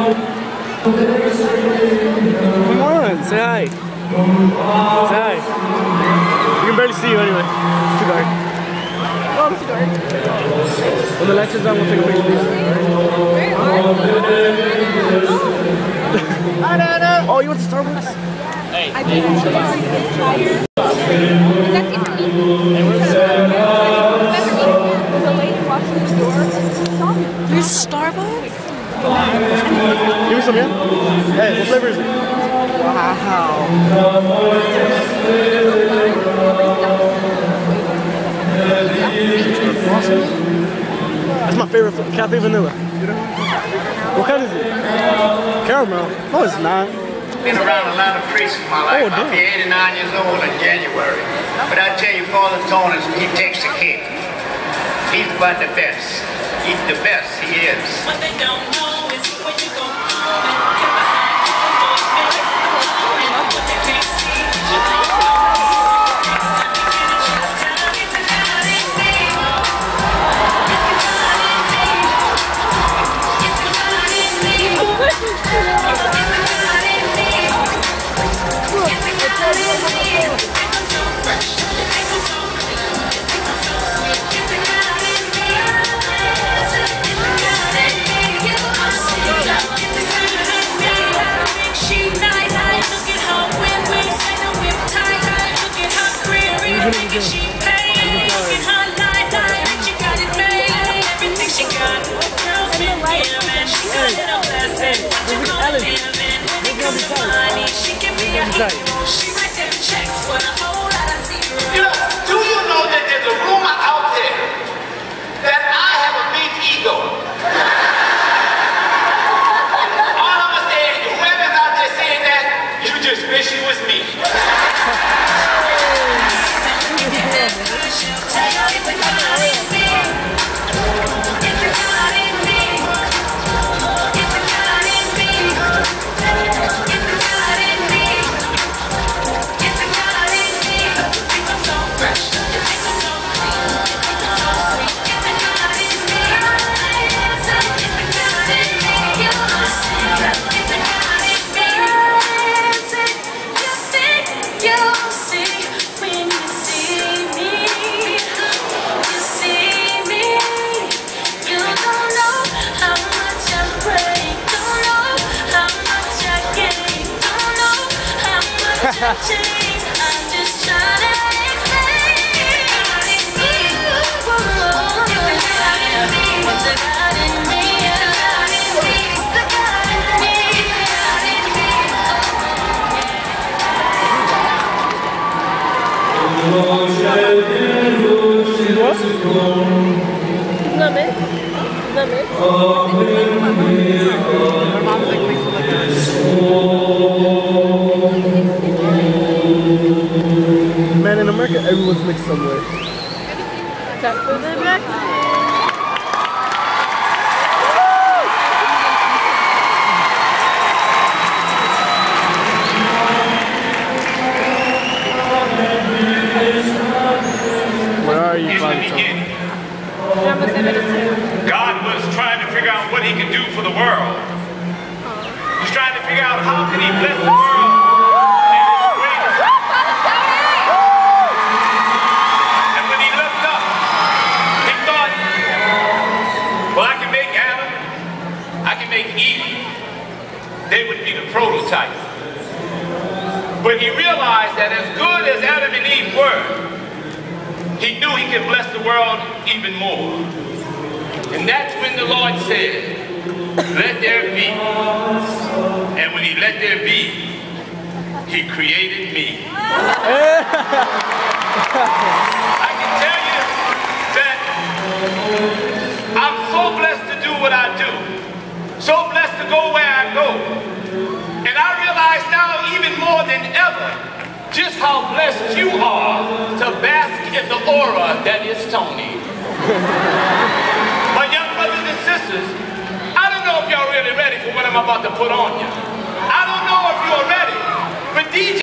Come on, say hi. Say hi. You can barely see you anyway. It's too dark. Oh, it's dark. When the lights is on, we'll take a picture. I don't know. Oh, you went to Starbucks? I think I should tired. That's it for me. That's for me. There's a lady watching the door. There's Starbucks? Give me some, yeah? Hey, what flavor is it? Wow. That's my favorite flavor, cafe vanilla. What kind is it? Caramel. No, it's not. Been around a lot of priests in my life. Oh. I'll be 89 years old in January. But I tell you, Father Tony, he takes the cake. He's about the best. He's the best. He is. 何? Can Change, I'm just everyone's mixed somewhere. Except for the Mexicans. Where are you, In Father Tom? beginning, Number 72. God was trying to figure out what he could do for the world. He's trying to figure out how can he bless the world realized that as good as Adam and Eve were, he knew he could bless the world even more. And that's when the Lord said, let there be. And when he let there be, he created me. I can tell you that I'm so blessed to do what I do. So blessed to go where I go. And I realize now even more than ever just how blessed you are to bask in the aura that is Tony. My young brothers and sisters, I don't know if y'all really ready for what I'm about to put on you. I don't know if you're ready, but DJ